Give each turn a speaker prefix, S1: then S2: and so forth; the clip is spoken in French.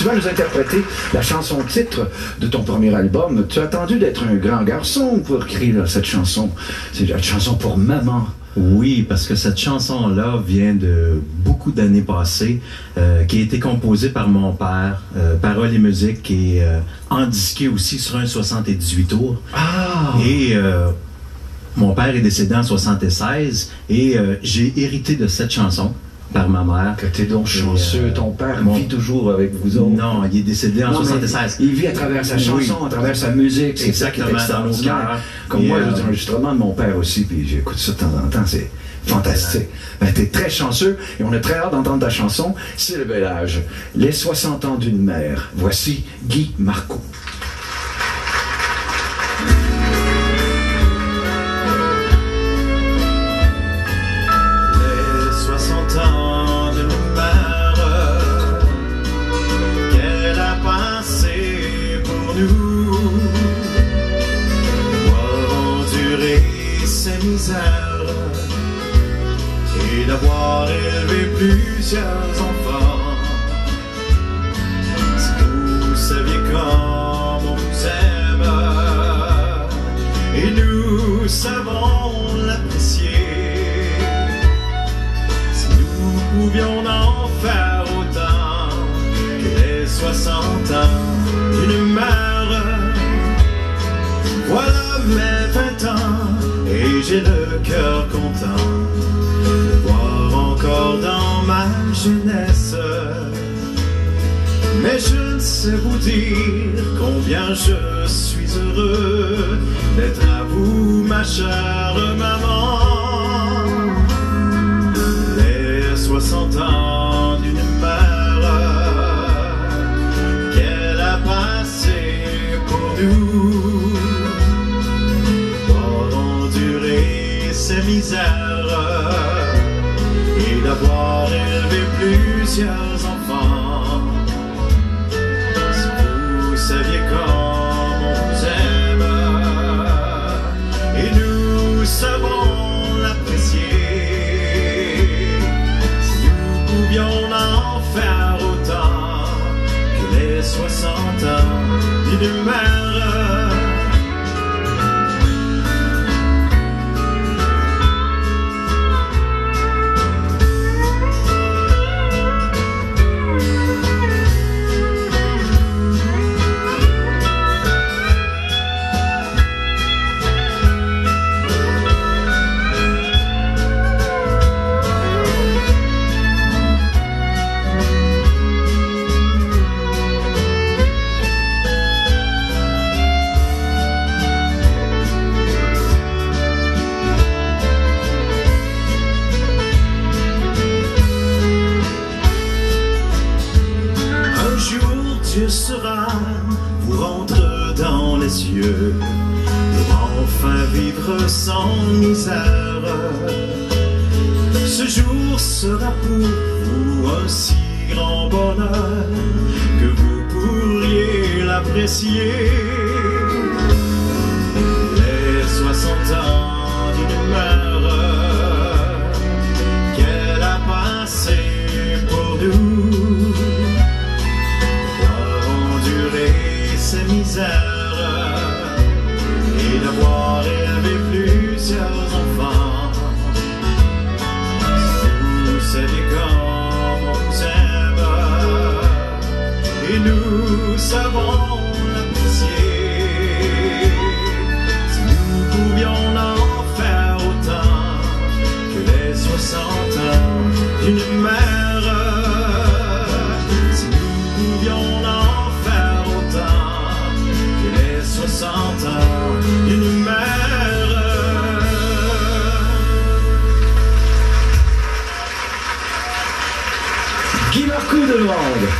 S1: Tu vas nous interpréter la chanson titre de ton premier album. Tu as attendu d'être un grand garçon pour écrire cette chanson. C'est la chanson pour maman.
S2: Oui, parce que cette chanson-là vient de beaucoup d'années passées, euh, qui a été composée par mon père, euh, paroles et musique, et euh, disqué aussi sur un 78 tours.
S1: Ah!
S2: Et euh, mon père est décédé en 76, et euh, j'ai hérité de cette chanson par ma mère.
S1: Que t'es donc chanceux.
S2: euh,
S1: Ton père
S2: mon-
S1: vit toujours avec vous autres.
S2: Non, il est décédé en
S1: Non, mais
S2: 76.
S1: Il vit à travers sa chanson,
S2: Oui.
S1: à travers sa musique. C'est ça qui est extraordinaire. Comme
S2: Et,
S1: moi,
S2: euh,
S1: j'ai des enregistrements de mon père aussi, puis j'écoute ça de temps en temps. C'est fantastique. Ben, t'es très chanceux et on a très hâte d'entendre ta chanson. C'est le bel âge. Les 60 ans d'une mère. Voici Guy Marcoux.
S2: Et d'avoir élevé plusieurs enfants. Si vous saviez comme on vous aime, et nous savons l'apprécier. Si nous pouvions en faire autant que les 60 ans j'ai le cœur content de voir encore dans ma jeunesse. Mais je ne sais vous dire combien je suis heureux d'être à vous, ma chère maman. Et d'avoir élevé plusieurs enfants. Si vous saviez comme on vous aime, et nous savons l'apprécier. Si nous pouvions en faire autant que les 60 ans d'une mère. Dieu sera, vous rentre dans les yeux, pour enfin vivre sans misère. Ce jour sera pour vous un si grand bonheur que vous pourriez l'apprécier. Ses misères et d'avoir élevé plusieurs enfants. Vous saviez comme on vous aime, et nous savons tout le.